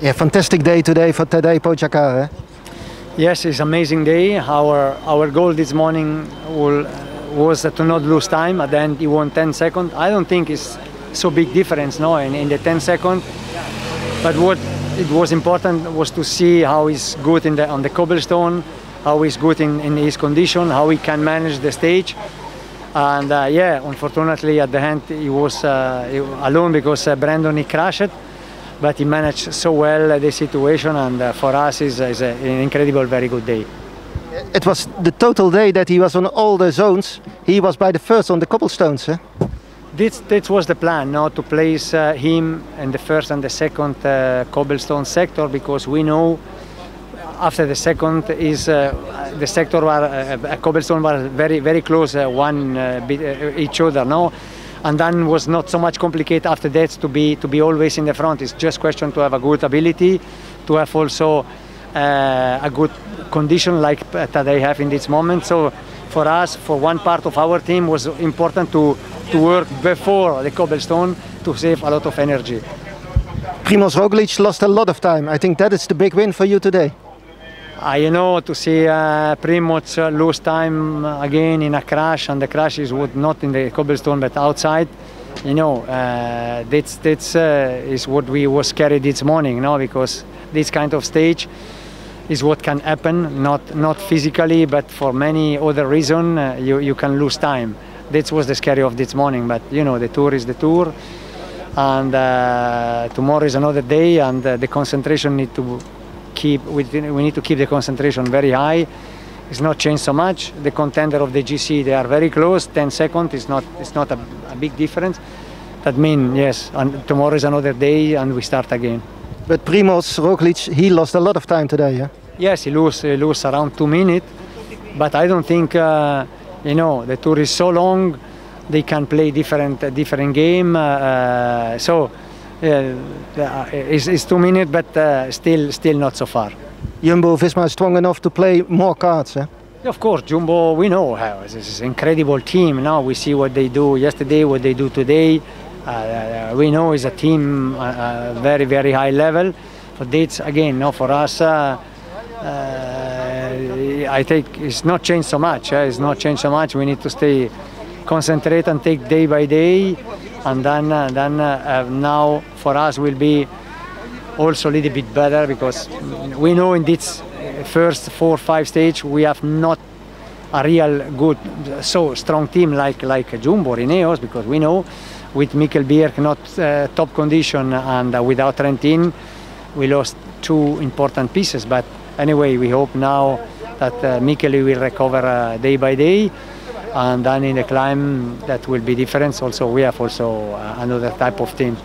Yeah, fantastic day today for Tadej Pogacar. Eh? Yes, it's amazing day. Our our goal this morning will, was to not lose time. At the end, he won 10 seconds. I don't think it's so big difference, no, in, in the 10 seconds. But what it was important was to see how he's good in the on the cobblestone, how he's good in, in his condition, how he can manage the stage. And uh, yeah, unfortunately at the end he was uh, alone because uh, Brandon he crashed but he managed so well the situation and uh, for us is is an incredible very good day. It was the total day that he was on all the zones. He was by the first on the cobblestones eh? this, this was the plan now to place uh, him in the first and the second uh, cobblestone sector because we know after the second is uh, the sector where uh, cobblestone was very very close uh, one each other now and then was not so much complicated after that to be to be always in the front. It's just question to have a good ability, to have also uh, a good condition like that they have in this moment. So for us, for one part of our team, was important to to work before the cobblestone to save a lot of energy. Primoz Roglic lost a lot of time. I think that is the big win for you today. Uh, you know, to see uh, Primoz uh, lose time again in a crash, and the crash is what, not in the cobblestone but outside. You know, uh, that's that's uh, is what we was carried this morning, you know, because this kind of stage is what can happen, not not physically, but for many other reason, uh, you you can lose time. That was the scary of this morning, but you know, the tour is the tour, and tomorrow is another day, and the concentration need to keep we, we need to keep the concentration very high. It's not changed so much. The contender of the GC they are very close. 10 seconds is not it's not a, a big difference. That means yes, and tomorrow is another day and we start again. But Primoz Roglic he lost a lot of time today, yeah. Yes, he lost he lost around two minutes, but I don't think uh, you know the tour is so long. They can play different different game. Uh, so uh, it's, it's, two minutes, but uh, still, still not so far. Jumbo Visma is strong enough to play more cards, eh? Of course, Jumbo, we know how this is an incredible team. Now we see what they do yesterday, what they do today. Uh, we know it's a team uh, very, very high level. But it's again, no, for us, uh, uh, I think it's not changed so much. Eh? It's not changed so much. We need to stay concentrate and take day by day. And then uh, then uh, now for us will be also a little bit better because we know in this first four five stage we have not a real good so strong team like like Jumbo Ineos because we know with Mikkel Bjerg not uh, top condition and without Trentin we lost two important pieces. But anyway we hope now that uh, Mikkel will recover uh, day by day and then in the climb that will be different. Also we have also uh, another type of team